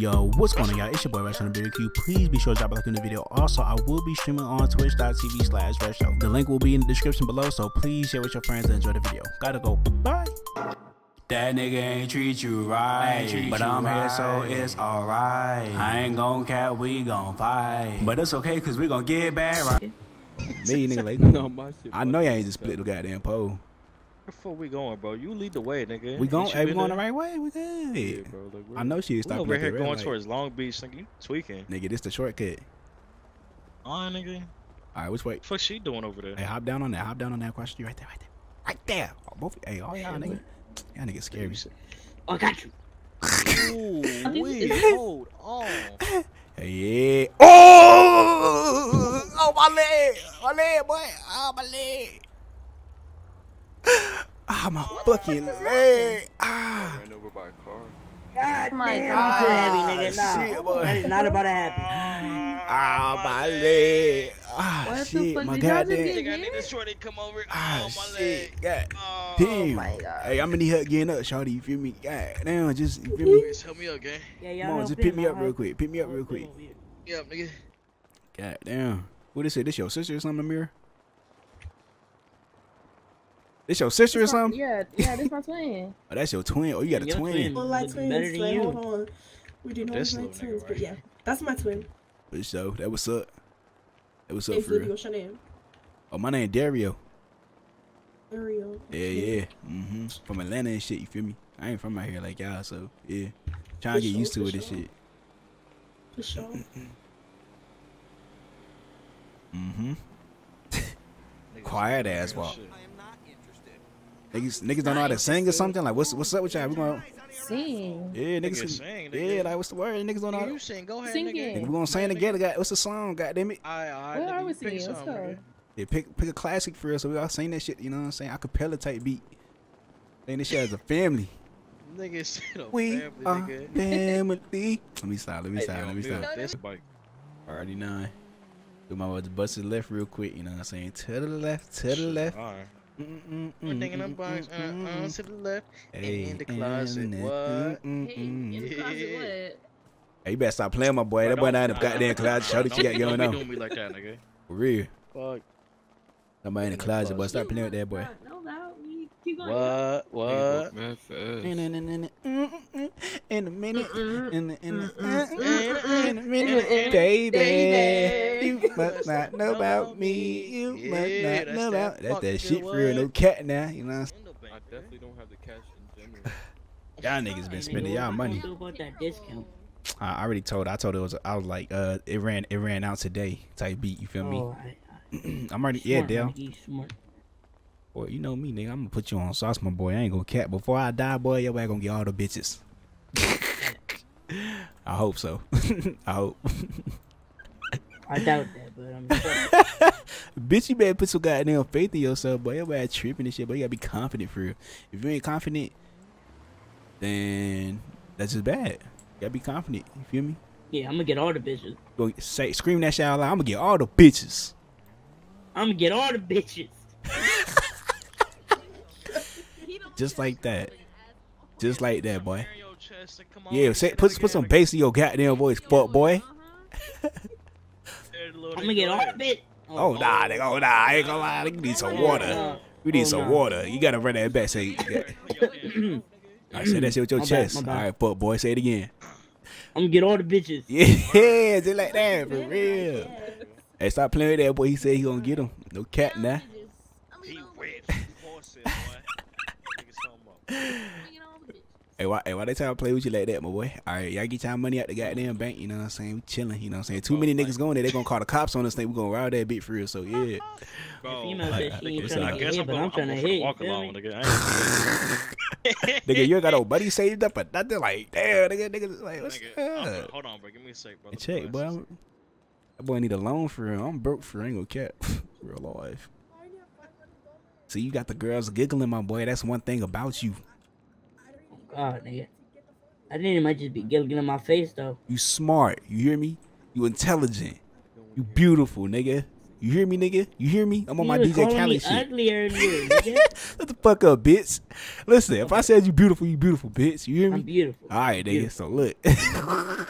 Yo, what's going on, y'all? It's your boy Rush on the BBQ. Please be sure to drop a like in the video. Also, I will be streaming on twitch.tv slash Show. The link will be in the description below, so please share with your friends and enjoy the video. Gotta go. Bye. That nigga ain't treat you right, treat but you I'm right. here so it's alright. I ain't gon' cap, we gon' fight. But it's okay, cause we gon' get back right. Me, nigga, like, no, my shit, I know y'all ain't just split the goddamn pole. Before we going, bro? You lead the way, nigga. We going, hey, we going the right way. We good. Yeah, bro, like, I know she stopping. over here going light. towards Long Beach, nigga. You tweaking. Nigga, this the shortcut. On, nigga. All right, which way? What she doing over there? Hey, hop down on that. Hop down on that question. Right there, right there, right there. Oh, both. Hey, all y'all nigga. Y'all niggas scary. Oh, I got you. Ooh, wait, hold on. Yeah. Oh! Oh, my leg. My leg, boy. Oh, my leg. Ah, my fucking leg. Ah. Ran over by a car. God my damn, God. heavy, nigga. Nah, shit, boy. that is not about to happen. Ah, my leg. Ah, what shit, my goddamn. I need this shorty come over. Ah, oh, my shit. leg. God oh, damn. my God. Hey, I'm gonna need help getting up, shorty. You feel me? God damn, just, you feel me? Help me up, gang. Yeah, y'all Come on, just pick me up real quick. Pick me up real quick. Yeah, nigga. God damn. What is it? This your sister or something, Amir? This your sister or something? Yeah, yeah, this my twin. oh, that's your twin. Oh, you got a twin. Well, like twins. Better than you. Hold on. We do not like twins, but yeah, that's my twin. For sure. That what's up. That what's up hey, for real. What's your name? Oh, my name Dario. Dario. Yeah, yeah. Mm-hmm. From Atlanta and shit. You feel me? I ain't from out here like y'all, so yeah. Trying to get sure, used to it sure. and shit. For sure. mm-hmm. Quiet ass walk. Niggas, niggas don't know how to sing or something. Like, what's what's up with y'all? We going to sing. Yeah, niggas, niggas sing. Nigga. Yeah, like what's the word? Niggas don't know. You sing. Go ahead, sing nigga. It. we gonna sing together. God, what's the song? God damn it. All right, all right. Where are we singing? Let's go. Yeah, pick pick a classic for us. So we all sing that shit. You know what I'm saying? Acapella type beat. Sing this shit as a family. Niggas, we family, are nigga. family. let me stop. Let me stop. Let me stop. This bike. Already nine. Do my words bust it left real quick. You know what I'm saying? To the left. To the left. All right. We're thinking of box uh, uh, to the left hey, in the closet. What? Hey, in the closet what? Hey, you better stop playing, my boy. That boy down in the goddamn closet. Show what you got going on. Don't be like that, nigga. For real. Fuck. Somebody in the closet, boy. Stop playing with that boy. What? What? In a minute, in a minute, in a, in in a minute, baby. You must not know about me. You must not know about. That's that shit for real. No cat now. You know. I definitely don't have the cash in general. Y'all niggas been spending y'all money. I already told. I told it was. I was like, uh, it ran. It ran out today. Type beat. You feel me? I'm already. Yeah, Dale. Boy, you know me, nigga. I'm gonna put you on sauce, my boy. I ain't gonna cap. Before I die, boy, your ass gonna get all the bitches. I hope so. I hope. I doubt that, but I'm Bitch, you better put some goddamn faith in yourself, boy. Your ass tripping and shit, but you gotta be confident for real. If you ain't confident, then that's just bad. You gotta be confident. You feel me? Yeah, I'm gonna get all the bitches. Go say, scream that shit out loud. I'm gonna get all the bitches. I'm gonna get all the bitches. Just like that. Just like that, boy. Yeah, say, put put some bass in your goddamn voice, fuck boy. I'm gonna get all of it. Oh, nah, nigga, oh nah, I ain't gonna lie, we need some oh, water. We need oh, some water. You gotta run that back. Say, I said that shit with your chest. All right, fuck boy, say it again. I'm gonna get all the bitches. Yeah, just like that, for real. Hey, stop playing with that boy. He said he gonna get him. No cat now. Hey, why, hey, why they try to play with you like that, my boy? All right, y'all get y'all money out the goddamn bank, you know what I'm saying? We chilling, you know what I'm saying? Too many niggas going there, they gonna call the cops on us, think we gonna ride that bit for real, so yeah. Bro, female said she ain't trying to hit, but I'm trying to hit. Walk along, nigga. nigga, you got no buddy saved up for nothing, like, damn, nigga, nigga, like, what's nigga, up? Hold on, bro, give me a sec, bro. Check, boy. I'm, that boy need a loan for real. I'm broke for real, ain't gonna cap. real life. See, you got the girls giggling, my boy. That's one thing about you. Oh God, nigga. I think it might just be giggling in my face, though. You smart. You hear me? You intelligent. You beautiful, nigga. You hear me, nigga? You hear me? I'm on my You was DJ Khaled shit. ugly earlier, nigga. Shut the fuck up, bitch. Listen, if I said you beautiful, you beautiful, bitch. You hear me? I'm beautiful. All right, nigga. So look, I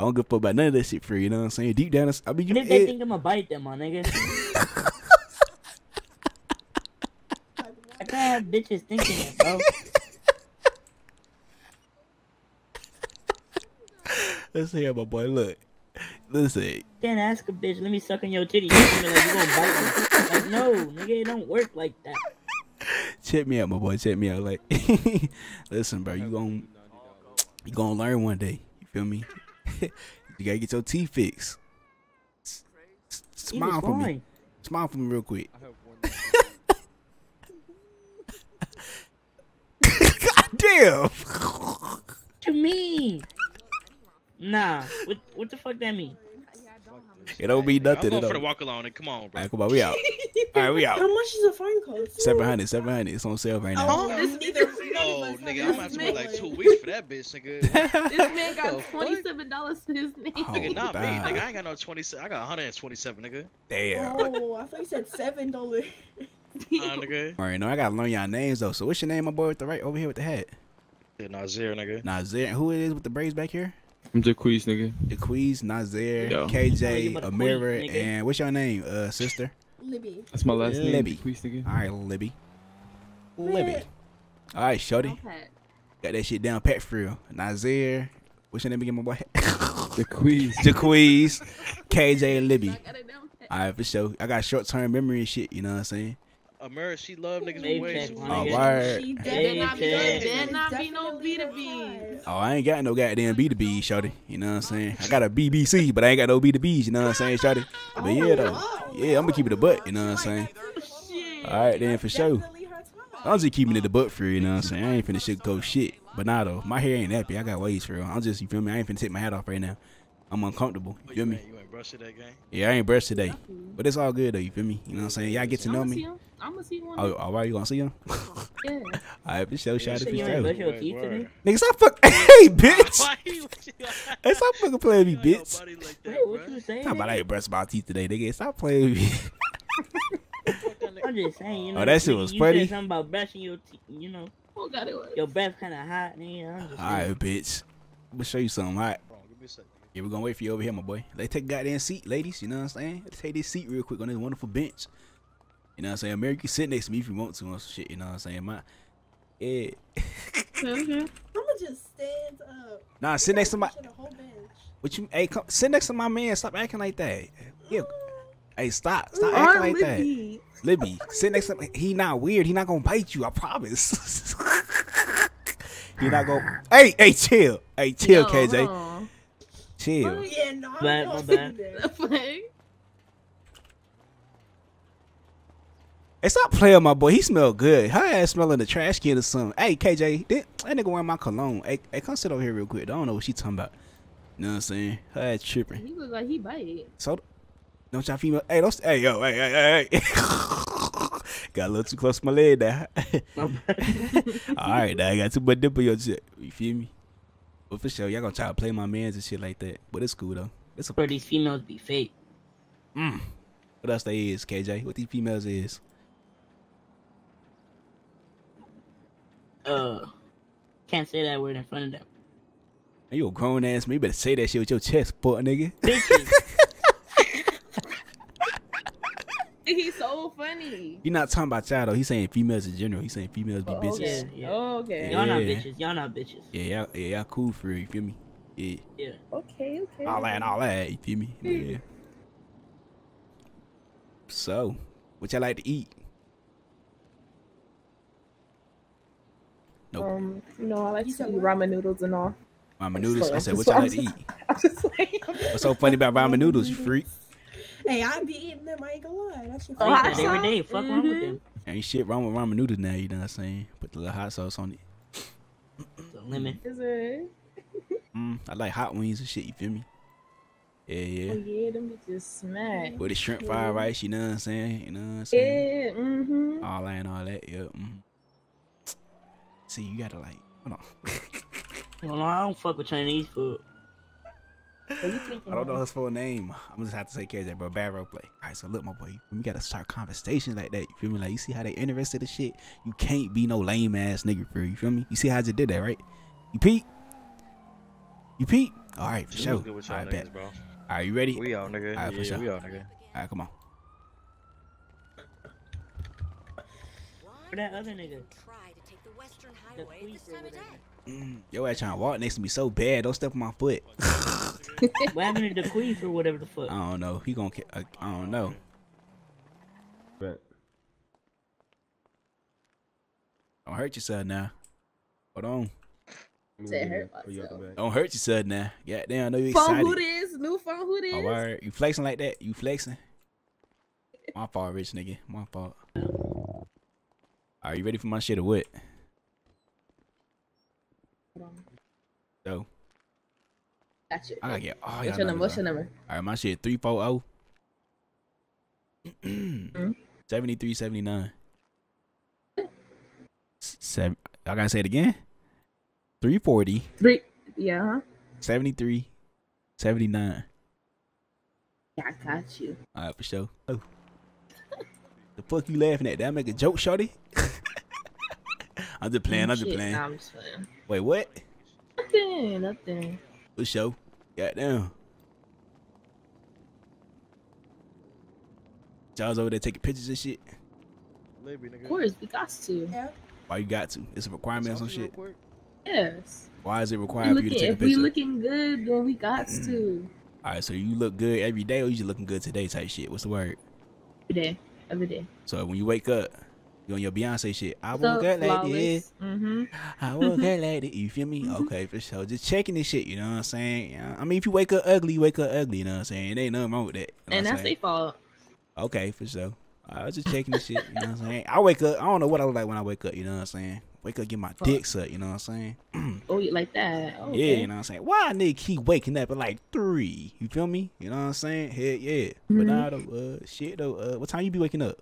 don't give a fuck about none of that shit for you. You know what I'm saying? Deep down, I mean, you. What if they think I'm gonna bite them, my nigga? Can't have bitches thinking that, bro. Listen here, my boy. Look, listen. Can't ask a bitch, let me suck on your titty. You feel me? Like you gonna bite me? Like no, nigga, it don't work like that. Check me out, my boy. Check me out. Like, listen, bro. You gon' you gonna learn one day. You feel me? you gotta get your teeth fixed. S- Smile for me. Smile for me real quick. I have one. God damn. What you mean? Nah, what what the fuck that mean? It don't mean nothing. I'm going It for the don't. walk alone. Come on, bro. right, come on, we out. All right, we out. How much is a phone cost? 700, 700. It's on sale right now. Oh, oh Huh? it's neither. Oh, nigga, I'm gonna have wait like two weeks for that bitch, nigga. This man got twenty seven dollars to his name. Oh, Nigga, not me, nigga. I ain't got no 27. I got 127, nigga. Damn. Oh, I thought you said seven dollars. Nigga. All right, no, I gotta learn y'all names though. So what's your name, my boy, with the right over here with the hat? Yeah, Nazir, nigga. Nazir. Who it is with the braids back here? I'm Jaquees, nigga. Jaquees, Nazir, Yo. KJ, about Amira, quit, nigga. and what's your name, uh, sister? Libby. That's my last name. Libby. Jaquees, nigga. All right, Libby. Libby. All right, Shorty. Got that shit down pat for real. Nazir. What's your name again, my boy? Jaquees. Jaqueeze, KJ, and Libby. I got it down pat. All right, for sure. I got short term memory and shit. You know what I'm saying? Amira, she love niggas with waves. check, too. my Oh, nigga. word. She Better not be- definitely not be no definitely the B2Bs. vibe. Oh, I ain't got no goddamn B2B, Shorty. You know what I'm saying? I got a BBC, but I ain't got no B2Bs. You know what I'm saying, Shorty? But yeah, though. Yeah, I'm gonna keep it a butt. You know what I'm saying? All right, then for sure. Definitely her time. I'm just keeping it a butt for you, you know what I'm saying? I ain't finna shit go shit. But nah, though, my hair ain't nappy. I got waves for real. I'm just, you feel me? I ain't finna take my hat off right now. I'm uncomfortable. Oh, You feel me? ain't- You ain't brush it that game? Yeah, I ain't brushed today. But it's all good, though. You feel me? You know what I'm saying? Y'all get to know I'ma me. I'm gonna see one. Oh, oh all right, you gonna see him? yeah. All right, for sure, shout out So for you ain't sure. brush your Word, teeth word. today? Nigga, stop fuck. Hey, bitch. Why Hey, stop fucking playing with me, bitch. like that, Wait, what bruh. you saying? Talk about I nigga? ain't brushed my teeth today, nigga. Stop playing with me. I'm just saying, you oh, know. Oh, that shit nigga, was you funny. Said something about brushing your teeth. You know, Oh God, it was. your breath kind of hot, nigga. I'm just all saying. right, bitch. I'm gonna show you something, all right? Hold on, give me a second. Yeah, we're gonna wait for you over here, my boy. Let's take a goddamn seat, ladies. You know what I'm saying? Let's take this seat real quick on this wonderful bench. You know what I'm saying? America, you can sit next to me if you want to on some shit. You know what I'm saying? My, yeah. Okay. Mm-hmm. I'ma just stand up. Nah, sit next to my. The whole bench. What you? Hey, come sit next to my man. Stop acting like that. Yeah. Mm. Hey, stop. Stop Or acting like that. Libby. Libby, sit next to me. He not weird. He not gonna bite you. I promise. he not gonna. Hey, hey, chill. Hey, chill, Yo, KJ. Hold. Chill. Oh, yeah, no, I'm Bad, not my bad. that. The flag. Hey, stop playing, my boy. He smell good. Her ass smelling the trash can or something. Hey, KJ, that, that nigga wearing my cologne. Hey, hey, come sit over here real quick. I don't know what she talking about. You know what I'm saying? Her ass tripping. He look like he bite. So, don't y'all female? Hey, don't. Hey, yo, hey, hey, hey, hey. got a little too close to my leg there. All right, now I got too much dip on your chip. You feel me? But for sure, y'all gonna try to play my mans and shit like that. But it's cool though. It's a Bro, these females be fake. mm. What else they is, KJ? What these females is? Uh, can't say that word in front of them. You a grown ass man. You better say that shit with your chest, fuck nigga. Bitches. He's so funny. He's not talking about y'all though. He's saying females in general. He's saying females be Oh, bitches. yeah, okay. yeah. Oh, okay. Y'all not bitches. Y'all not bitches. Yeah, y'all, yeah, y'all cool for real. You feel me? Yeah, Yeah. Okay. Okay. all that, and all that. You feel me? Yeah. So, what y'all like to eat? Nope. Um, you know, I like to eat ramen noodles and all. ramen noodles. I said, what y'all like to eat? I'm just like, What's so funny about ramen noodles? You freak? Hey, I be eating them. I ain't gonna lie. That's shit I Oh, eat hot that every sauce? day. Fuck wrong with them. Ain't shit wrong with ramen noodles now. You know what I'm saying? Put the little hot sauce on it. The lemon. is it? Mm, I like hot wings and shit. You feel me? Yeah, yeah. Oh yeah. yeah, them bitches smack. With the shrimp fried rice. You know what I'm saying? You know what I'm saying? Yeah. Mm-hmm. all that and all that. Yeah. Mm. See, you gotta like, hold on. Well, no, I don't fuck with Chinese food. I don't know his full name. I'm just have to say KJ, bro. Bad role play. All right, so look, my boy, we gotta start conversations like that. You feel me? Like you see how they interested in the shit. You can't be no lame ass nigga for you. Feel me? You see how I just did that, right? You peep. You peep. All right, for sure. Good with All y'all right, bet. niggas, bro. All right, you ready? We out, nigga. Alright, for yeah, sure. we out, nigga. All right, come on. For that other nigga. Try to take the western The highway police this time or of day. whatever. Mm, yo, ass trying to walk next to me so bad. Don't step on my foot. What happened to the queen or whatever the fuck? I don't know. He gonna. ki- I, I don't know. But Don't hurt yourself now. Hold on. Let me Say get hurt it. Put you out the myself. back. Don't hurt yourself now. Goddamn, I know you excited. Phone excited. who this? New phone who oh, this? Oh, word. You flexing like that? You flexing? My fault, rich nigga. My fault. Are you ready for my shit or what? Hold on. So, Got you. I gotta get all What's your number? What's your number? All right, my shit 340 Hmm? 7379. Seven, I gotta say it again. 340 Three. Yeah. Huh? 73 79. Yeah, I got you. All right, for sure. Oh. the fuck you laughing at? Did I make a joke, shorty? I'm just playing. I'm just playing. Nah, I'm just playing. Wait, what? Nothing. Nothing. For sure. Goddamn. Y'all's over there taking pictures and shit. Libby. Of course, we got to. Why you got to? It's a requirement or some Talk to you shit. Yes. Why is it We required for you to take a if we looking good, then we got to. All right, so you look good every day, or you just looking good today? Type shit. What's the word? Every day. Every day. So when you wake up, you on your Beyonce shit. I woke up like this. Mm-hmm. I woke up like this. You feel me? Okay, for sure. Just checking this shit. You know what I'm saying? I mean, if you wake up ugly, you wake up ugly. You know what I'm saying? It ain't nothing wrong with that. You know And that's their fault. Okay, for sure. I was just checking this shit. You know what I'm saying? I wake up. I don't know what I look like when I wake up. You know what I'm saying? Wake up, get my dick sucked. You know what I'm saying? Oh, you like that? Oh, Yeah, you know what I'm saying? Why a nigga keep waking up at like three? You feel me? You know what I'm saying? Hell yeah. But Mhm. nah, though, uh, shit though. Uh, what time you be waking up?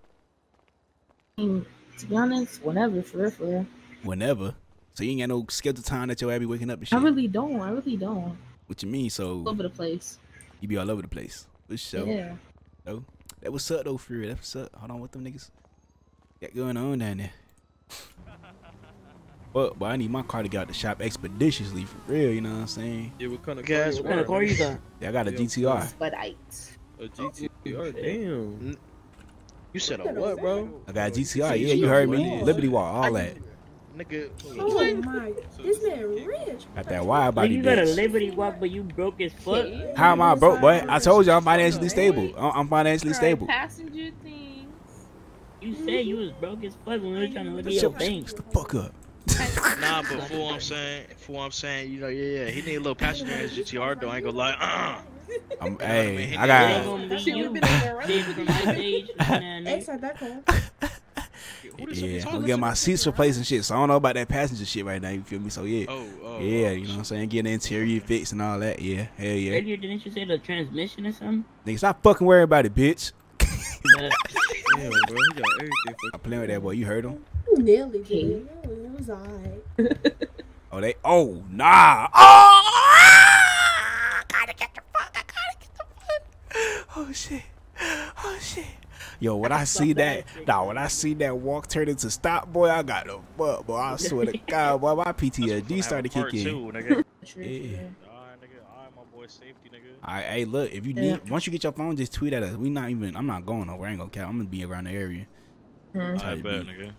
I mean, to be honest, whenever, for real, for real. Whenever. So you ain't got no scheduled time that your ass be waking up and I really don't. I really don't. what you mean? So All So over the place. you be all over the place. For sure. Yeah. Oh, That was up though, for real. That what's up. Hold on, what them niggas got going on down there? But, but I need my car to get out the shop expeditiously for real. You know what I'm saying? Yeah, what kind of Gas, car What kind of car you got? Yeah, I got a Yeah, GTR. But I. A GTR, damn. Oh, You said a what, bro? I got a GTR. Yeah, you heard me. Liberty Walk, all that. Nigga. Oh my, this man rich. Got that wide body you got a. Liberty Walk, but you broke as fuck. How am I broke, boy? I told you I'm financially stable. I- I'm financially stable. Passenger things. You said you was broke as fuck when we were trying to look at your Shut bank. shut the fuck up. Nah, but for what I'm saying, for what I'm saying, you know, yeah, yeah, he need a little passenger in his GTR though. I ain't gonna lie. Uh, I'm, I hey, I It ain't got. gonna be Shit, we you. been on the road. Big from my age. from that nigga. Exit that car. Yeah, nigga I'm talking getting to? my seats replaced and shit. So I don't know about that passenger shit right now. You feel me? So yeah, Oh, oh, yeah, oh, you know what I'm saying. Getting the interior fixed and all that. Yeah, hell yeah. Earlier, didn't you say the transmission or something? Nigga, stop fucking worrying about it, bitch. But Damn, bro, he got everything I'm playing with that boy. You heard him? Nearly did. it. It was alright. Oh, they. Oh, nah. Oh, ah! gotta get the fuck. I gotta get the fuck. Oh shit. Oh shit. Yo, when I see that, nah, when I see that walk turn into stop, boy, I got the fuck, boy. I swear to God, boy, my PTSD started kicking. two, nigga. Yeah. Alright, nigga. Alright, my boy, safety, nigga. All right, hey, look, if you need, once you get your phone, just tweet at us. We not even. I'm not going nowhere. I ain't gonna count. I'm gonna be around the area. Mhm. I bet, nigga.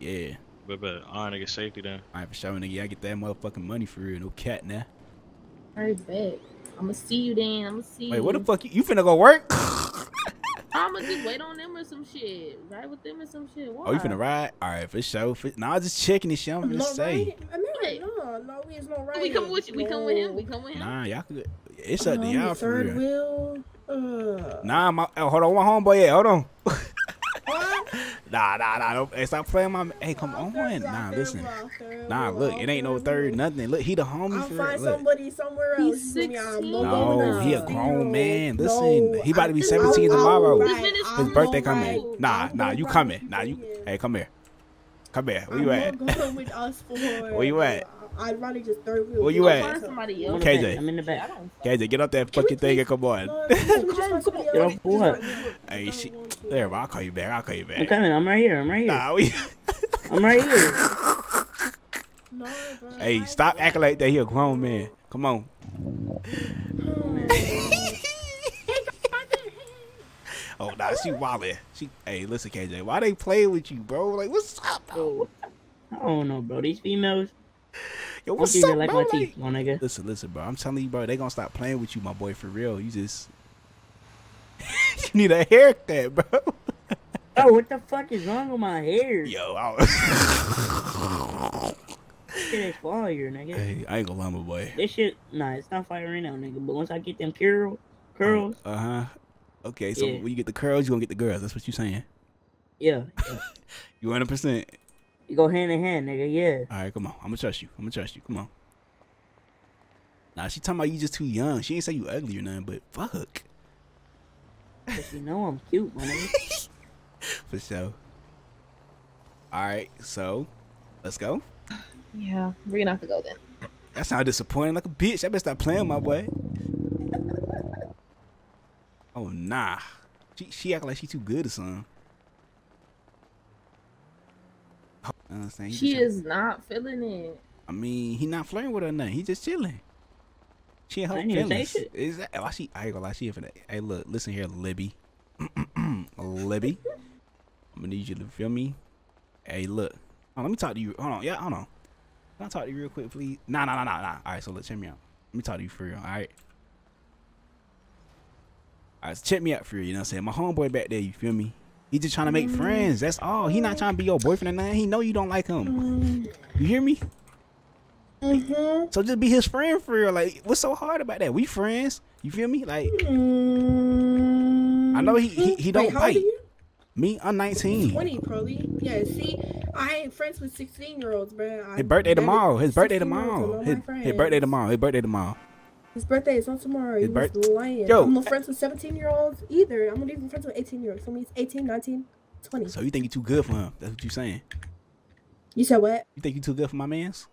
Yeah. Bet, bet. Alright, nigga, safety then. All right, for sure, nigga. I get that motherfucking money for real. No cat now. Alright, bet. I'ma see you then. I'ma see Wait, you. what the fuck? You, you finna go work? I'ma just wait on them or some shit. Ride with them or some shit. Why? Oh, you finna ride? All right, for sure. For, nah, I'm just checking this shit. I'm No just saying. riding. I mean, no, no, we is no riding. We come with you. We come with him. We come with him. Nah, y'all could. It's up to Um, y'all for third real. wheel. Uh, Nah, my oh, hold on, my homeboy. Yeah, hold on. what? Nah, nah, nah. Don't, stop playing my. Hey, come I'll on. Nah, listen. Nah, look, it ain't no third nothing. Look, he the homie I'll for find look. somebody somewhere else. He's You feel me? I'm 16. No, he a grown No, man. no, Listen, he about to be 17 I'll- tomorrow. I'll This ride. man is I'll His birthday coming. ride. Nah, I'll nah, you coming. with Nah, you. you. Hey, come here. Come here. Where I'm you at? going with us for. Where you at? I'd rather just third wheel. Where you Go at? find somebody I'm else. KJ. back. I'm in the I back. don't. KJ, get up that fucking thing and come on. No, just find somebody Yo, what? hey, she, there. I'll call you back. I'll call you back. I'm back. coming. I'm right here. I'm right here. Nah, we. I'm right here. No, bro. hey, stop acting like that. He a grown man. Come on. Oh, nah, she wildin'. She, hey, listen, KJ, why they play with you, bro? Like, what's up, bro? Oh. I don't know, bro. These females, Yo, what's up, like bro? my teeth, my nigga. Listen, listen, bro. I'm telling you, bro, they gonna stop playing with you, my boy, for real. You just, you need a haircut, bro. Oh, what the fuck is wrong with my hair? Yo, I, Shit is fire, nigga. hey, I ain't gonna lie, my boy. This shit, nah, it's not fire right now, nigga. But once I get them curl, curls, Uh huh. Okay, so Yeah. when you get the curls, you gonna get the girls. That's what you saying. yeah, yeah. You 100. percent you go hand in hand, nigga. Yeah. All right, come on. I'm gonna trust you. I'm gonna trust you. Come on. Nah, she talking about you just too young. She ain't say you ugly or nothing, but fuck. Cause you know I'm cute, my nigga. For sure. All right, so let's go. Yeah, we're gonna have to go then. That sound disappointing like a bitch. I better stop playing, my boy. Oh nah. She she act like she too good or something. Oh, you know what I'm saying? He She just- is not feeling it. I mean, he not flirting with her nothing. He just chilling. She ain't I her ain't even feelings. Is that why she? I ain't gonna lie. She finna. Hey, look, listen here, Libby. Libby, I'm gonna need you to feel me. Hey, look. On, let me talk to you. Hold on, yeah, hold on. Can I talk to you real quick, please? Nah, nah, nah, nah, nah. All right, so look, check me out. Let me talk to you for real. All right. All right, so check me out for real. You know what I'm saying? My homeboy back there. You feel me? He just trying to make friends. That's all. He not trying to be your boyfriend or nothing. He know you don't like him. You hear me? Mm-hmm. So just be his friend for real. Like, what's so hard about that? We friends. You feel me? Like, Mm-hmm. I know he he, he don't Wait, bite. Me, I'm 19. 20, probably. Yeah, see, I ain't friends with 16 year olds, bro. His birthday tomorrow. His birthday 16 year olds are tomorrow. His, his birthday tomorrow. His birthday tomorrow. His birthday is not tomorrow. His He was birth- lying. Yo. I'm not friends with 17 year olds either. I'm not even friends with 18 year olds. For me, it's 18, 19, 20. So you think you're too good for him? That's what you're saying. You said what? You think you're too good for my man's?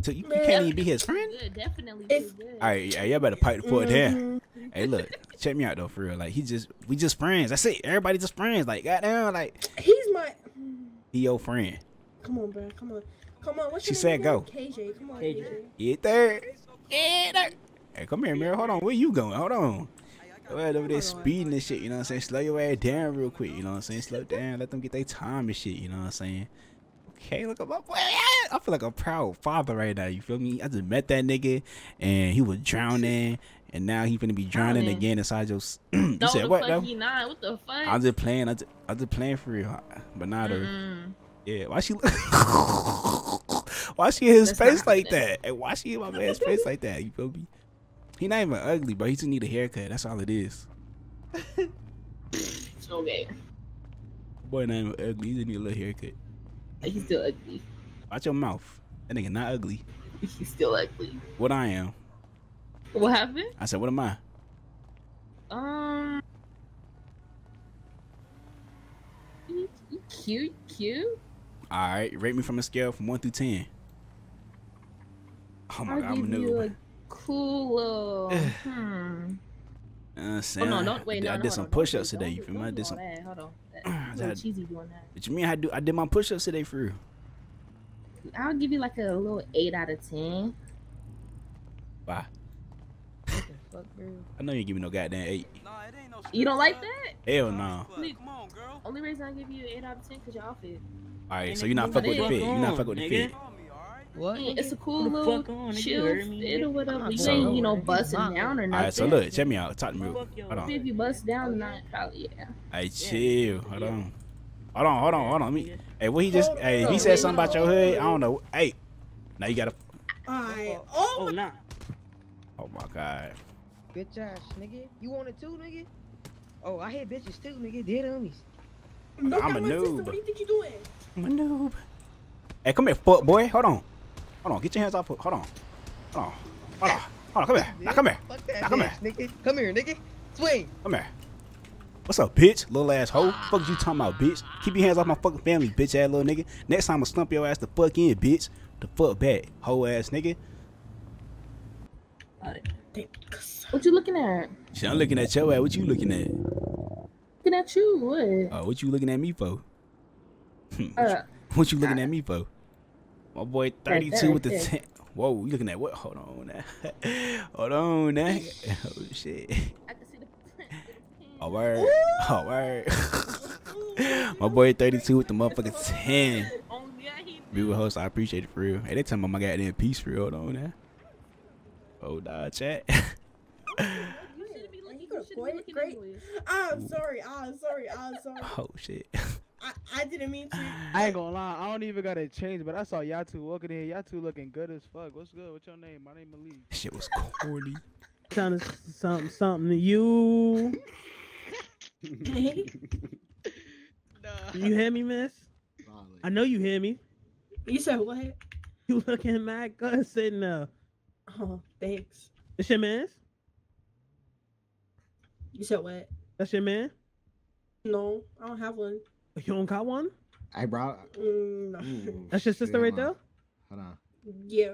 So you, you can't even be his friend? Good, definitely If- good. All right, yeah, y'all better pipe the foot there. Hey, look, check me out though, for real. Like he just, we just friends. That's it. Everybody just friends. Like goddamn, like He's my. he your friend. Come on, bro. Come on. Come on. What's She said go. again? KJ. Come on, KJ. KJ. Get there. Get there. Hey, come here, Mary. Hold on. Where you going? Hold on. Go ahead over there speeding and shit. You know what I'm saying? Slow your ass down real quick. You know what I'm saying? Slow down. Let them get their time and shit. You know what I'm saying? Okay, look at my boy. I feel like a proud father right now. You feel me? I just met that nigga and he was drowning. And now he finna be drowning Drowning. again inside your. s- you no, said the what fuck though? he not. What the fuck? I'm just playing. I just, I'm just playing for real. But not though. Mm-mm. Yeah, why she Why she in his That's face like that? And why she in my man's face like that? You feel me? He not even ugly, bro. He just need a haircut. That's all it is. Okay. Boy not even ugly. He just need a little haircut. He's still ugly. Watch your mouth. That nigga not ugly. He's still ugly. What I am. What happened? I said, what am I? Um. you Cute, cute. Alright, rate me from a scale from one through ten. Oh my I'll god, I'm a noob. a cool little. hmm. Uh, Oh saying, no, don't wait. I did, No, I did hold some on, push ups today. You feel me? I did some. that. Hold on. That- I a cheesy doing that. What you mean? I do? I did my push ups today for you. I'll give you like a little eight out of ten. Bye. What the fuck, bro? I know you ain't give me no goddamn eight. no You don't like that? Hell no. Only, only reason I give you an eight out of ten because your outfit. Alright, so you're not move fucking with the the fit. You're not on, fucking with the fit. What? Mm, it's a cool little on, chill You fit or whatever. You So- ain't, you know, busting down or nothing. Alright, so look, check me out. Talk to me. Fuck your Hold on. If you bust down, not probably yeah. Hey, chill. Hold on. Hold on, hold on, hold on. Let me. Hey, what he just? Hey, he said something about your hood. I don't know. Hey, now you gotta. Alright. Oh, Oh, my. nah. Oh my god. Bitch ass nigga. You want it too, nigga? Oh, I hit bitches too, nigga. Dead homies. Look I'm a my sister. noob. What do you think you're doing? I'm a noob. Hey, come here, fuck boy. Hold on. Hold on. Get your hands off. Hold on. Hold on. Hold on. Hold on. Come here. Now come here. Fuck that Now come bitch, nigga. Come here, nigga. Swing. Come here. What's up, bitch? Little ass hoe. Fuck you talking about, bitch? Keep your hands off my fucking family, bitch ass little nigga. Next time I'ma stump your ass the fuck in, bitch. The fuck back, hoe ass nigga. What you looking at? Shit, I'm looking at your ass. What you looking at? Looking at you. What? Oh, what you looking at me for? Uh, What you looking at me for? My boy, Right 32 there, with the right 10. Whoa, you looking at what? Hold on now. Hold on now. Oh, shit. I can see the print. Oh, word. Oh, word. my boy, 32 with the motherfucking 10. Oh, yeah, he Beautiful host, I appreciate it for real. Hey, they talking about my goddamn piece for real. Hold on now. Oh, nah, chat. I'm sorry. I'm sorry. I'm sorry. oh, shit. I, I didn't mean to. I ain't gonna lie, I don't even gotta change, but I saw y'all two walking in here. Y'all two looking good as fuck. What's good? What's your name? My name Malik. Shit was corny. Trying to something something to you. You hear me, miss? I know you hear me. You said what? You looking mad good sitting there. Oh, thanks. That's your man? You said what? That's your man? No, I don't have one. You don't got one? I brought. Mm, no. Ooh, That's your sister shit, right hold on. there? Hold on. Yeah.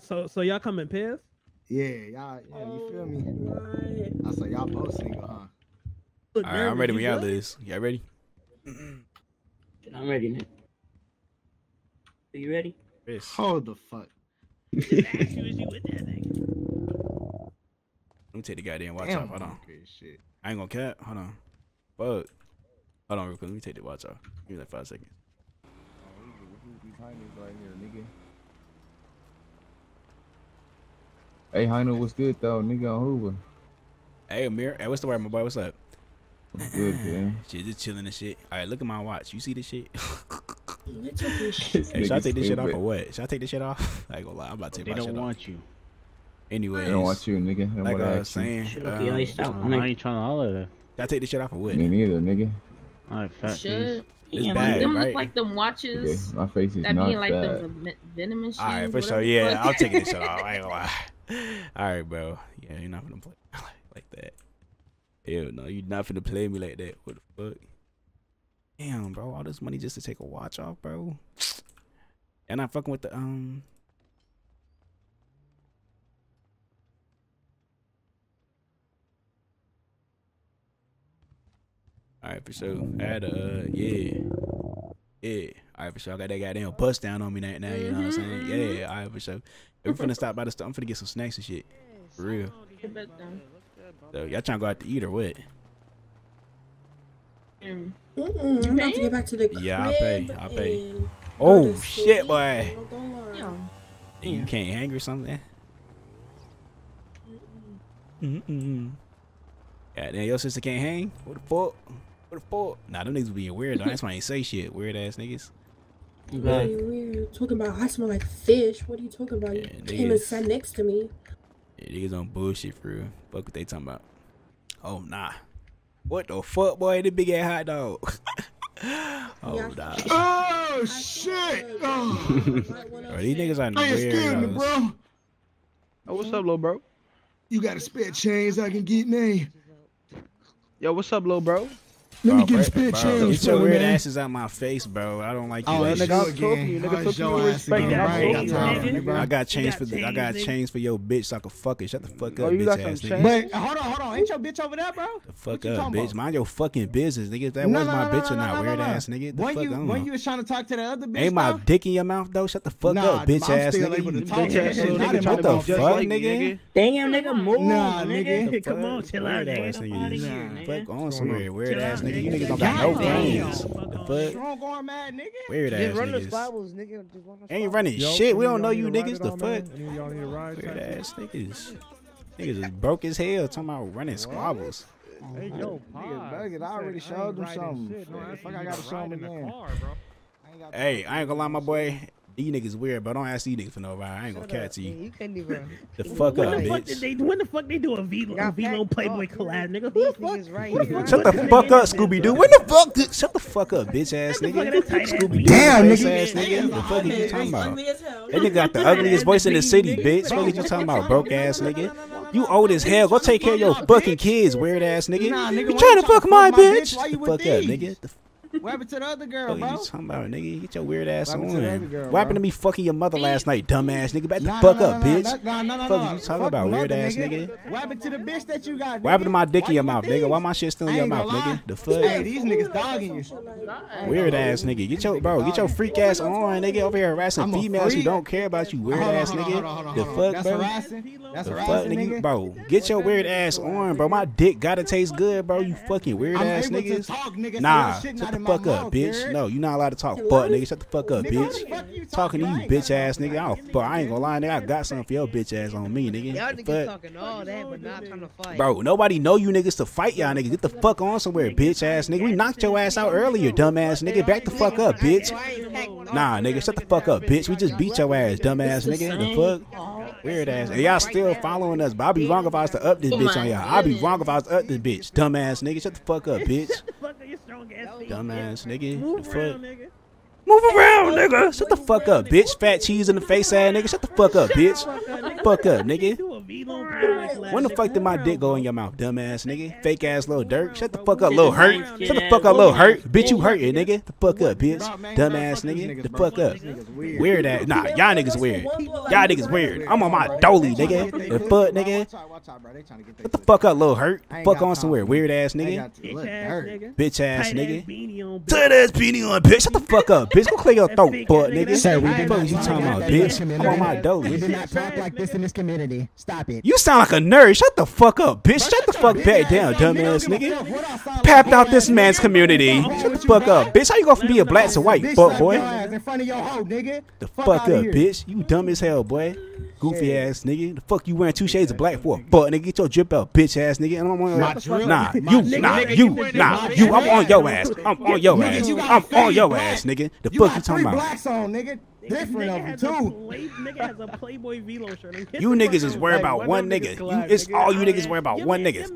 So so y'all come in pairs? Yeah, y'all, yeah, you feel me? Right. I said y'all both single, huh? Look All right, I'm ready you when y'all good? is. Y'all ready? I'm ready, man. Are you ready? Yes. Hold the fuck. Ask you, is you with that nigga? Let me take the goddamn watch Damn, off. Hold on. good shit. I ain't gonna cap. Hold on. Fuck. Hold on real quick. Let me take the watch off. Give me like five seconds. Hey, Heino, what's good though? Nigga on Hoover. Hey, Amir. Hey, what's the word, my boy? What's up? What's good, man? Shit, just chilling and shit. All right, look at my watch. You see this shit? You took this shit. hey, should I take this shit off or what? Should I take this shit off? I ain't gonna lie. I'm about to take They my shit off. They don't want you. Anyways, I don't want you, nigga. They like want I to was ask you. saying, Shit, um, okay, I should stop. I ain't trying to holler at her. I take this shit off or what? Me neither, nigga. Alright, fat face. Should. It's Yeah, bad, them right? look like them Okay, watches my face is that not be like bad. them ven- venom machines. All right, for sure. Yeah. I'll take this shit off. I ain't gonna lie. All right, bro. Yeah, you're not gonna play like that. Hell no, you're not finna play me like that. What the fuck? Damn, bro. All this money just to take a watch off, bro. And I'm fucking with the um. All right, for sure. I had a uh, yeah, yeah. All right, for sure. I got that goddamn bust down on me right now. You know what I'm saying? Yeah, all right, for sure. We're finna stop by the store. I'm finna get some snacks and shit. For real. Get. So y'all trying to go out to eat or what? Mm. Mm-mm, I'm about to get back to the crib. Yeah, I'll pay, I'll pay. Oh shit, sleep. boy. I'm gonna lie. Yeah. You can't hang or something? Mm-mm. Yeah, then your sister can't hang? What the fuck? What the fuck? Nah, them niggas being weird though. That's why I ain't say shit. Weird ass niggas. Very weird. Talking about I smell like fish. What are you talking about? Yeah, you came and sat next to me. Yeah, niggas on bullshit for real. Fuck what they talking about. Oh nah. What the fuck, boy? The big ass hot dog. oh Yeah. nah. Oh shit! Oh. like- like when I Bro, these niggas are Hey, excuse me, weirdos. bro. Oh, what's up, little bro? You got a spare change I can get me? Yo, what's up, little bro? Let me Bro, get a bro, spare bro, change Get your weird man. asses out my face, bro. I don't like you. Oh, that. nigga, I'm talking to you, again. nigga. Took you your ass respect again. that. I got talking for you, you, bro. I got You change for the, I got nigga. change for your bitch so I can fuck it. Shut the fuck Oh, up, bitch ass nigga. But hold on, hold on. Ain't your bitch over there, bro? The fuck up, bitch. Mind your fucking business, nigga. If that was no, my bitch no, or not, no, no, weird ass nigga. The When fuck you on. when you was trying to talk to the other bitch, Ain't my dick in your mouth though? Shut the fuck up, bitch ass nigga. You talk bitch to ass that nigga. nigga. Not in What the fuck, Just like you, nigga? Damn, nigga, move, Nah, nigga. nigga. Come on, chill out, ass nigga. nigga. nigga. Fuck on somewhere, weird ass out, nigga. You niggas don't got no brains. The fuck? Strong arm mad nigga. Weird ass Just run the niggas. nigga. Just run Ain't running Yo, shit. We don't know y'all you need a ride niggas. The fuck? Any of y'all need a ride? Weird ass niggas. Niggas is broke as hell. Talking about running squabbles. Oh hey, yo, Niggas I already showed them something. shit. No, Fuck, I gotta show ride 'em in the again. car, bro. I Hey, I ain't gonna lie, my boy. These niggas weird, but don't ask these niggas for no ride. I ain't gonna Shut up, catch you. man. You can't even. The fuck When up, the fuck did bitch. they? When the fuck they do a V Y'all a Velo packed Playboy up, collab, nigga? Who the fuck? right who the fuck Shut the fuck up, Scooby Doo. When the fuck? Did, shut the fuck up, bitch ass Shut the fuck nigga. up, that tight ass Scooby Doo. Damn, bitch nigga. ass nigga. The fuck are you talking about? Ugly as hell. That nigga got the ugliest voice in the city, bitch. What are you talking about, broke ass nigga? You old as hell. Go take care of your fucking kids, weird ass nigga. You trying to fuck my bitch? bitch? Why you The fuck up, these? nigga. What happened to the other girl, fuck bro? you talking about, nigga? Get your weird ass What on. happened to the other girl, What happened to me fucking your mother last night, dumbass nigga? Back the Nah, fuck nah, up, nah, bitch. Nah, nah, nah, Fuck nah. you talking Fuck about, weird mother, ass nigga? What happened to the bitch that you got? What happened to my dick in your you mouth, nigga? Why my shit still in your mouth, nigga? The fuck? Hey, these niggas dogging you. Weird ass nigga. Get your bro, get your freak ass on, nigga. Over here harassing I'm a females who freak. don't care about you, weird Hold on, ass hold on, nigga. hold on, hold on, The hold on. fuck, That's bro? harassing. That's The fuck, harassing, nigga, nigga. bro. Get your weird ass on, bro. My dick gotta taste good, bro. You fucking weird I'm ass able to niggas. talk, nigga, so Nah, shit shut not the in my fuck up, mouth, bitch. Jared. No, you're not allowed to talk butt, nigga. Shut the fuck up, Nigga, bitch. fuck Talking to you, bitch got ass nigga. I don't, fuck. I ain't gonna lie, nigga. I got something for your bitch ass on me, nigga. Y'all niggas fuck? talking all that, but not trying to fight. Bro, nobody know you niggas to fight y'all niggas. Get the fuck on somewhere, bitch ass nigga. We knocked your ass out earlier, dumb ass nigga. Back the fuck up, bitch. Nah, nigga, shut the fuck up, bitch. We just beat your ass, dumbass nigga. The fuck? Weird ass. And y'all still following us, but I'll be wrong if I was to up this bitch on y'all. I'll be wrong if I was to up this bitch, dumbass nigga. Shut the fuck up, bitch. Dumbass nigga. The fuck? Move around, nigga. Shut the fuck up, bitch. Fat cheese in the face ass nigga. Shut the fuck up, bitch. Fuck up, nigga. When the fuck did my dick go in your mouth, dumbass nigga? Fake ass little dirt. Shut the fuck up, little hurt. Shut the fuck up, little hurt. Bitch, you hurting, nigga. The fuck up, bitch. Dumbass nigga. The fuck up. Weird ass. Nah, y'all niggas weird. Y'all niggas weird. I'm on my dolly, nigga. The fuck, nigga. Shut the fuck up, little hurt. Fuck on somewhere, weird ass nigga. Bitch ass nigga. Tight ass beanie on, bitch. Shut the fuck up, bitch. Go clear your throat, butt, nigga. Sir, we What do the fuck not you talking about, this in this bitch? I'm on my We dolly. do not talk like this in this community. Stop it. You sound like a nerd. Shut the fuck up, bitch. Shut the fuck back down, dumbass nigga. Papped out this man's community. Shut the fuck up, bitch. How you go from being black to white, fuck boy? In front of your hoe, nigga. The Fuck fuck up, bitch. You dumb as hell, boy. Goofy ass nigga. The fuck you wearing two shades of black for, butt nigga? Get your drip out, bitch ass nigga. And I'm on My your drip? Nah, you, drip? nah, Nigga, you, you nah, you. I'm on your ass. ass. I'm on your ass. I'm on your ass, nigga. The fuck you talking about? blacks on, nigga. Different of them too. Nigga has a Playboy Velo shirt. on. You niggas is worried about one nigga. You, it's all you niggas worried about one nigga.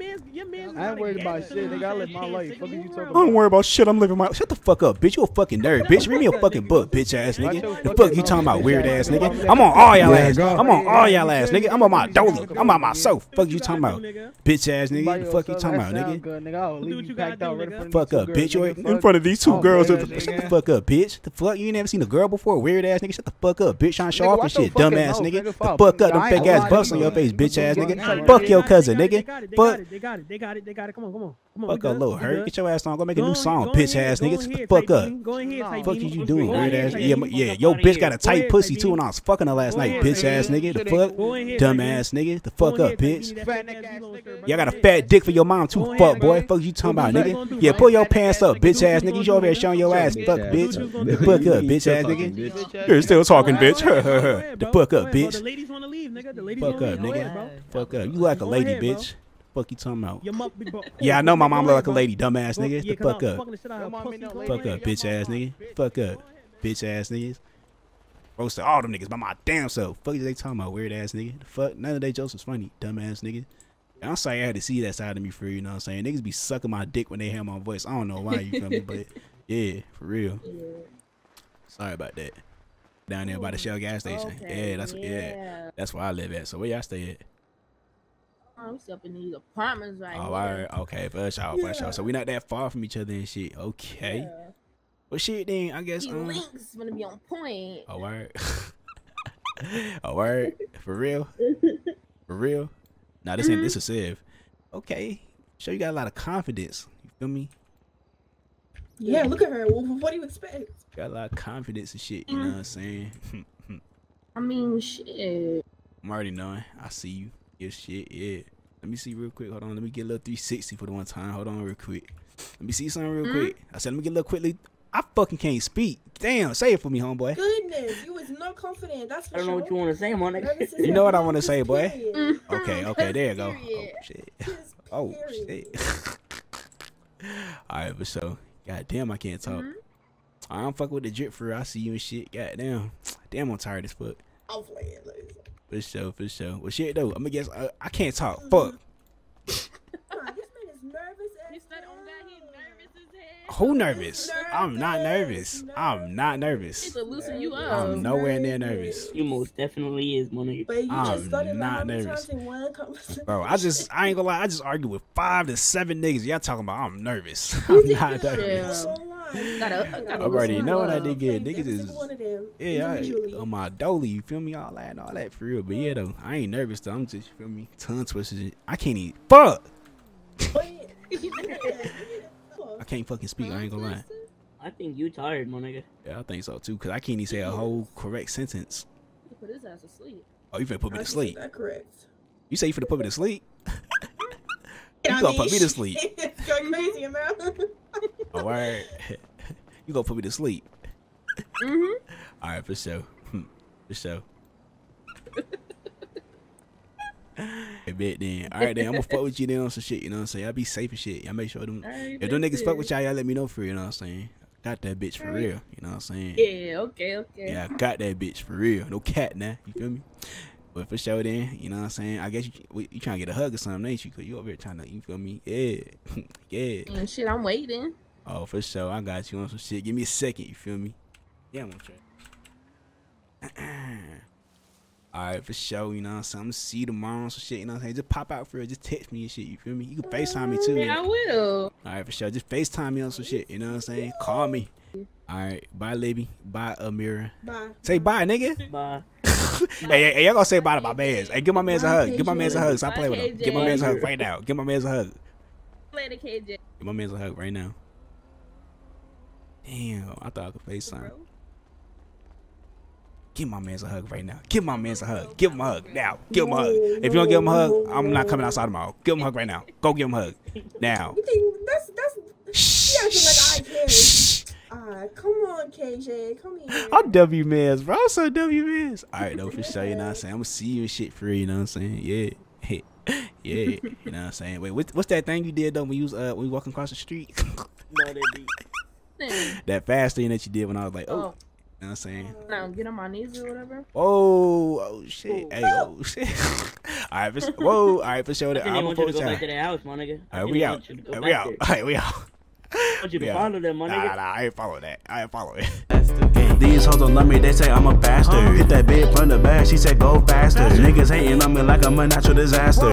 I ain't worried about shit, nigga. I live my life. What are you talking I about? don't worry about shit. I'm living my. Shut the fuck up, bitch. You a fucking nerd, bitch. Read me a fucking book, bitch ass nigga. The fuck you talking about, weird ass nigga? I'm on all y'all ass. I'm on all y'all ass, nigga. I'm on my dolly. I'm on myself. Fuck you talking about, bitch ass nigga. The fuck you talking about, nigga? Good, nigga. I'll leave you packed out right in front of Fuck these up, bitch. You girls, ain't nigga. in front of these two girls. Shut the fuck up, bitch. The fuck you ain't never seen a girl before, weird ass nigga. Shut the fuck up, bitch. Trying to show Nigga, off and shit, dumb ass nigga. nigga. The Fuck. fuck up, them I fake ain't ass lying, busts on your face, bitch ass nigga. Fuck your cousin, nigga. got. They Fuck. got it. They got it. They got it. They got it. Come on, come on. Come on. Fuck up, a little we hurt. Get your ass on. Go make a new song, bitch ass go nigga. Shut ahead, the fuck type up. beanie. Go ahead, Fuck beanie. is you doing, ahead, weird ass? Yeah, yeah. Yo, bitch got a tight pussy too, and I was fucking her last night, bitch ass nigga. The fuck, Go dumb ass nigga. The fuck up, bitch. beanie. That fat ass Velo shirt, Y'all got a fat dick for your mom too, fuck boy. Fuck you talking about, nigga. Yeah, pull your pants up, bitch ass nigga. You over there showing your ass, fuck bitch. bitch. Do what you The fuck up, bitch ass Go nigga. Ahead, You're still talking, bro. bitch. Go ahead, ahead, The fuck up, ahead, bro. bitch. The ladies want to leave, nigga. The ladies Fuck up, leave. Go ahead, nigga. bro. Fuck up. You like a lady, ahead, bitch. Fuck you talking about? Your mom, bro. Yeah, I know my mom look like a lady, dumbass nigga. yeah, The 'cause I fuck up. the shit out of her pussy. Go Fuck up, bitch ass nigga. Fuck up, bitch ass niggas. Roasted all them niggas by my damn self. Fuck is they talking about, weird ass nigga? The fuck? None of they jokes was funny, dumbass nigga. I'm sorry I had to see that side of me for real, you know what I'm saying? Niggas be sucking my dick when they hear my voice. I don't know why, you feel me? But yeah, for real. Sorry about that. Down there by the Shell gas station. Okay, yeah, that's yeah. yeah. That's where I live at. So where y'all stay at? I'm up in these apartments right Oh, all right, okay, for sure, for sure. So we're not that far from each other and shit. Okay. Well, shit, then I guess. These Um, links gonna be on point. a word. a word for real. For real. Nah, this ain't this a sieve. Okay. Sure, you got a lot of confidence. You feel me? Yeah, look at her. Well, what do you expect? Got a lot of confidence and shit. You know what I'm saying? I mean, shit. I'm already knowing. I see you. Your shit, yeah. Let me see real quick. Hold on. Let me get a little 360 for the one time. Hold on real quick. Let me see something real hmm? quick. I said, let me get a little quickly. I fucking can't speak. Damn, say it for me, homeboy. Goodness, you was not confident. That's for I don't know what you want to say, my nigga. You know what I want to say, boy. Mm. Okay, okay, there you go. Oh shit. Oh shit. Alright, for sure. God damn, I can't talk. I don't fuck with the drip for real. I see you and shit. God damn. Damn, I'm tired as fuck. I'll play it. Like, For sure, for sure. Well, shit though. I'm gonna guess. Uh, I can't talk. Fuck. ah, this man is nervous as He said, "Oh God, he nervous as hell." Who nervous? I'm not nervous. I'm not nervous. To loosen you up. I'm nowhere near nervous. You most definitely is, my nigga. But you I'm just not like nervous. times in one conversation? Bro, I just I ain't gonna lie, I just argue with five to seven niggas. Y'all talking about I'm nervous. I'm not nervous. Gotta, gotta I already know what I did get. Niggas is one of them. yeah, individually. I, on my dolly, you feel me? All that and all that for real. But yeah though, I ain't nervous though. I'm just you feel me, tongue twisters. I can't even fuck. I can't fucking speak. I ain't gonna lie. I think you tired, my nigga. Yeah, I think so too. Cause I can't even say a whole correct sentence. You Put his ass to sleep. Oh, you finna put me to can sleep? say that correct. You say you finna put me to sleep? I You gonna put me to sleep? it's going crazy, man. Oh, alright. you gonna put me to sleep? Mm-hmm. All right, for sure. For sure. I bet then. All right, then I'm gonna fuck with you then on some shit. You know what I'm saying? I'll be safe and shit. Y'all make sure them. Alright, If them niggas fuck with y'all, y'all let me know for. You know what I'm saying? Got that bitch for Alright. real. You know what I'm saying? Yeah, okay, okay. Yeah, I got that bitch for real. No cat now. You feel me? But for sure then, you know what I'm saying? I guess you you trying to get a hug or something, ain't you? Cause you over here trying to, you feel me? Yeah, yeah. And shit, I'm waiting. Oh, for sure. I got you on some shit. Give me a second. You feel me? Yeah, I'm gonna try. All right, for sure. You know what I'm saying? I'm gonna see you tomorrow on some shit. You know what I'm saying? Just pop out for real. Just text me and shit. You feel me? You can FaceTime me too. Yeah, I will. All right, for sure. Just FaceTime me on some shit. You know what I'm saying? Call me. All right. Bye, Libby. Bye, Amira. Bye. Say bye, nigga. Bye. hey, hey, hey, y'all gonna say bye to my mans. Hey, give my mans a hug. Give my mans a hug. Stop playing with him. Give my mans a hug right now. Give my mans a hug. Later, KJ. Give my mans a hug right now. Damn, I thought I could FaceTime. Give my mans a hug right now. Give my mans a hug. Give him a hug now. Give him a hug. If you don't give him a hug, I'm not coming outside tomorrow. Give him a hug right now. Go give him a hug. Now. That's that's you acting like I care. Ah, come on, KJ, come here. I'm W mans, bro. I'm so W mans. All right, though, for sure. You know what I'm saying? I'm gonna see you and shit free. You know what I'm saying? Yeah. yeah. You know what I'm saying? Wait, what, what's that thing you did though when you was uh when you walking across the street? No, they be. that fast thing that you did when I was like, oh, Oh. You know what I'm saying? Now get on my knees or whatever. Oh, oh shit. Hey, oh shit. all right, for, whoa, all right, for sure. I I'm think they gonna want you to fuck go with back to y'all. their house, my nigga. I All right, think we they out. want you to go All right, we out. All right, we out. I want you to We out. follow them, my Nah, nigga. nah, I ain't follow that. I ain't follow it. These hoes don't love me, they say I'm a bastard. Hit that bitch from the back, she said go faster. Niggas hating on me like I'm a natural disaster.